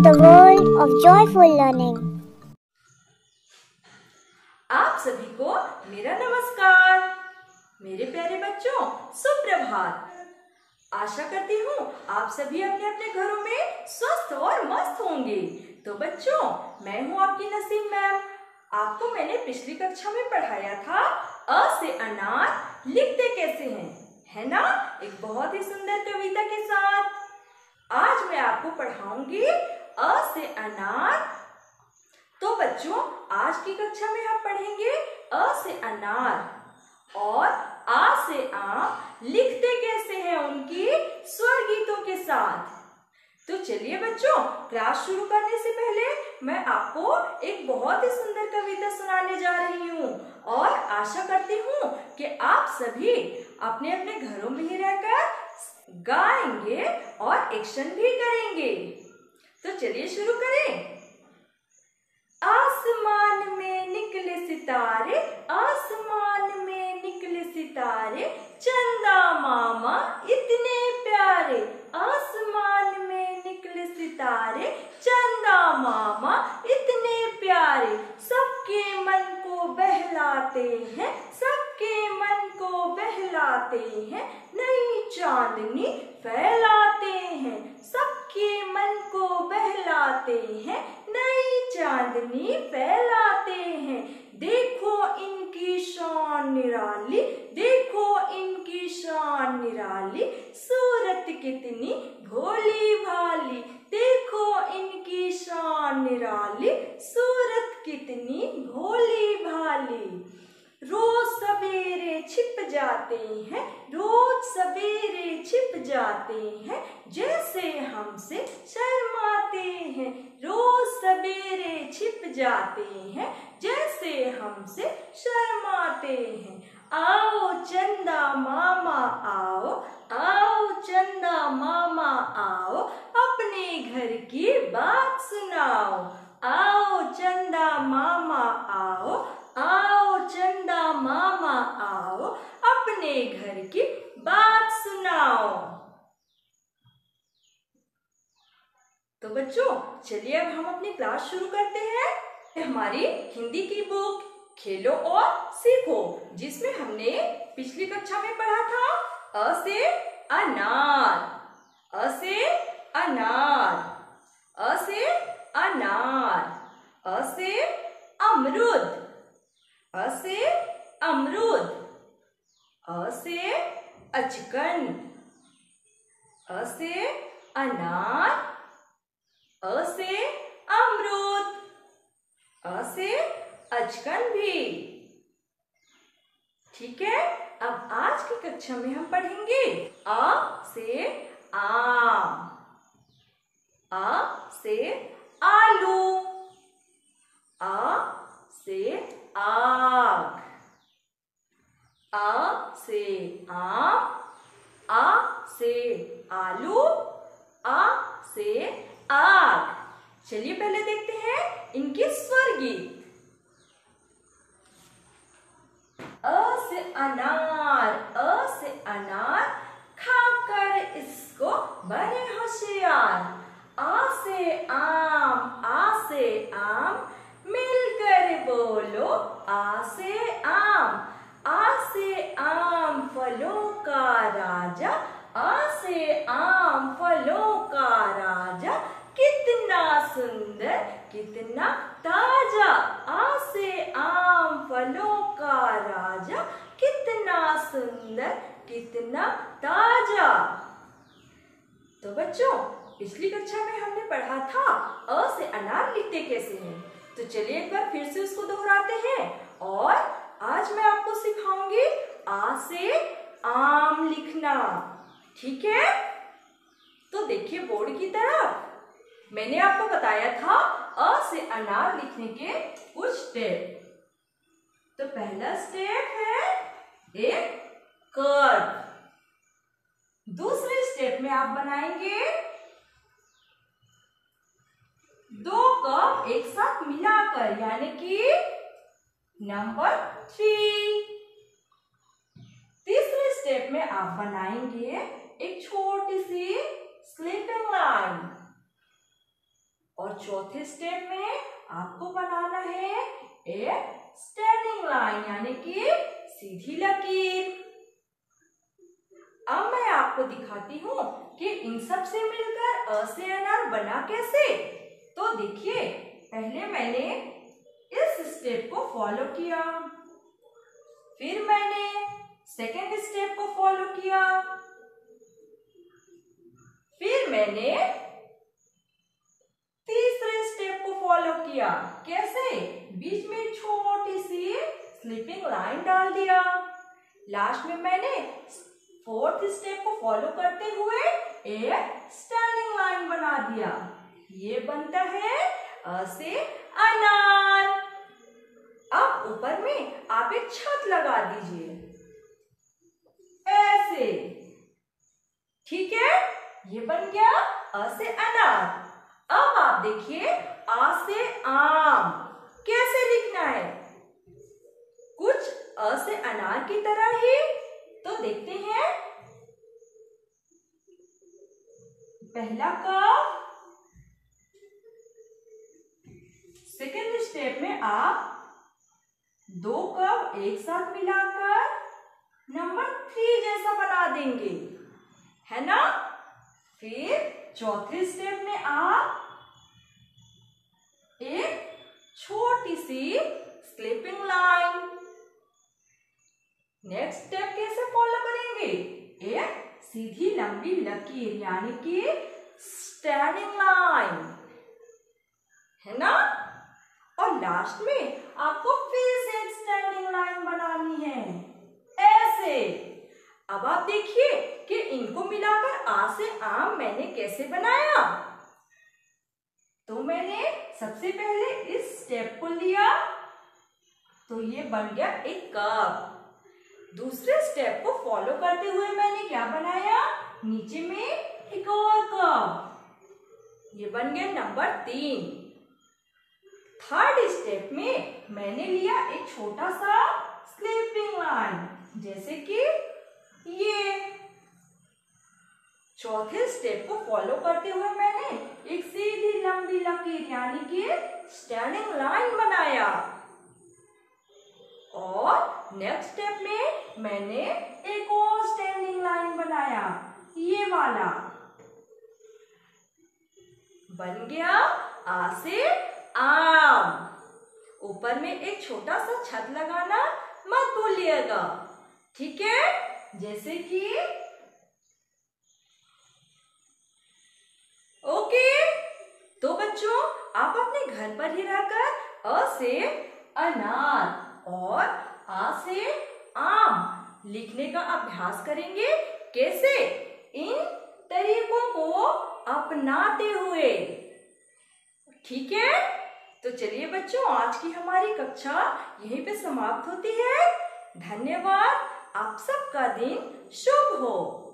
the world of joyful learning. आप सभी को मेरा नमस्कार। मेरे प्यारे बच्चों, सुप्रभात। आशा करती हूँ आप सभी अपने अपने घरों में स्वस्थ और मस्त होंगे। तो बच्चों, मैं हूँ आपकी नसीम मैम। आपको मैंने पिछली कक्षा में पढ़ाया था, अ से अनार लिखते कैसे हैं, है ना? एक बहुत ही सुंदर कविता के साथ। आज मैं आपको पढ़ाऊँगी से अनार तो बच्चों, आज की कक्षा में हम पढ़ेंगे अ से अनार और आ से आम लिखते कैसे हैं उनकी स्वर गीतों के साथ। तो चलिए बच्चों, क्लास शुरू करने से पहले मैं आपको एक बहुत ही सुंदर कविता सुनाने जा रही हूँ और आशा करती हूँ कि आप सभी अपने अपने घरों में ही रहकर गाएँगे और एक्शन भी करेंगे। चलिए शुरू करें। आसमान में निकले सितारे, आसमान में निकले सितारे, चंदा मामा इतने प्यारे। आसमान में निकले सितारे चंदा मामा इतने प्यारे सबके मन को बहलाते हैं सबके मन को बहलाते हैं नई चांदनी फैलाते हैं सबके मन को बहलाते हैं नई चांदनी फैलाते हैं। देखो इनकी शान निराली, देखो इनकी शान निराली। सूरत कितनी भोली भाली, देखो इनकी शान निराली। सूरत कितनी भोली भाली। रोज सवेरे छिप जाते हैं, रोज सवेरे छिप जाते हैं, जैसे हमसे शर्माते हैं। रोज सवेरे छिप जाते हैं, जैसे हमसे शर्माते हैं। आओ चंदा मामा आओ आओ चंदा मामा आओ, अपने घर की बात सुनाओ। आओ चंदा मामा आओ अपने घर की बात सुनाओ तो बच्चों चलिए अब हम अपनी क्लास शुरू करते हैं। हमारी हिंदी की बुक खेलो और सीखो, जिसमें हमने पिछली कक्षा में पढ़ा था, अ से अनार, अ से अनार, अ से अनार, अ से अमरुद, अ से अमरुद, अ से अचकन अ से अनार अ से अमरुद अ से अचकन भी। ठीक है, अब आज की कक्षा में हम पढ़ेंगे अ से आम, अ से आलू, अ से आग, अ से आम आ से आलू आ से आग। चलिए पहले देखते हैं इनके स्वर गीत अ से अनार अ से अनार खाकर इसको बने होशियार आ से आम आ से आम मिलकर बोलो आ से आम आ से आम फलों का राजा आ से आम फलों का राजा कितना सुंदर कितना ताज़ा आसे आम फलों का राजा, कितना सुंदर, कितना ताज़ा। तो बच्चों, पिछली कक्षा में हमने पढ़ा था, अ से अनार लिखते कैसे हैं? तो चलिए एक बार फिर से उसको दोहराते हैं, और आज मैं आपको सिखाऊँगी आ से आम लिखना। ठीक है? तो देखिए बोर्ड की तरफ़, मैंने आपको बताया था अ से अनार लिखने के कुछ स्टेप तो पहला स्टेप है एक कर्व दूसरे स्टेप में आप बनाएँगे दो कप एक साथ मिलाकर, यानी कि नंबर थ्री तीसरे स्टेप में आप बनाएँगे एक छोटी सी स्लीपिंग लाइन चौथे स्टेप में आपको बनाना है एक स्टैंडिंग लाइन यानी कि सीधी लकीर। अब मैं आपको दिखाती हूँ कि इन सबसे मिलकर अ से अनार बना कैसे। तो देखिए, पहले मैंने इस स्टेप को फॉलो किया। फिर मैंने सेकेंड स्टेप को फॉलो किया। फिर मैंने तीसरे स्टेप को फॉलो किया। कैसे? बीच में छोटी सी स्लीपिंग लाइन डाल दिया। लास्ट में मैंने फोर्थ स्टेप को फॉलो करते हुए एक स्टैंडिंग लाइन बना दिया। ये बनता है अ से अनार। अब ऊपर में आप एक छत लगा दीजिए। ऐसे। ठीक है? ये बन गया अ से अनार। देखिए, आ से आम। कैसे लिखना है? कुछ अ से अनार की तरह ही। तो देखते हैं। पहला कप सेकेंड स्टेप में आप दो कप एक साथ मिलाकर नंबर थ्री जैसा बना देंगे। है ना? फिर चौथे स्टेप में आप एक छोटी सी स्लिपिंग लाइन। नेक्स्ट स्टेप कैसे फॉलो करेंगे? एक सीधी लंबी लकीर, यानी कि स्टैंडिंग लाइन है ना? और लास्ट में आपको फिर से स्टैंडिंग लाइन बनानी है। ऐसे। अब आप देखिए कि इनको मिलाकर आ से आम मैंने कैसे बनाया। तो मैंने सबसे पहले इस स्टेप को लिया। तो ये बन गया एक कप दूसरे स्टेप को फॉलो करते हुए मैंने क्या बनाया? नीचे में एक और कप ये बन गया नंबर तीन। थर्ड स्टेप में मैंने लिया एक छोटा सा स्लीपिंग लाइन जैसे कि ये चौथे स्टेप को फॉलो करते हुए मैंने एक सीधी लंबी लकीर, यानी कि स्टैंडिंग लाइन बनाया। और नेक्स्ट स्टेप में मैंने एक और स्टैंडिंग लाइन बनाया, ये वाला। बन गया आ से आम। ऊपर में एक छोटा सा छत लगाना मत भूलिएगा, ठीक है? जैसे कि ओके तो बच्चों आप अपने घर पर ही रहकर अ से अनार और आ से आम लिखने का अभ्यास करेंगे। कैसे? इन तरीकों को अपनाते हुए। ठीक है? तो चलिए बच्चों, आज की हमारी कक्षा यहीं पे समाप्त होती है। धन्यवाद। आप सबका दिन शुभ हो।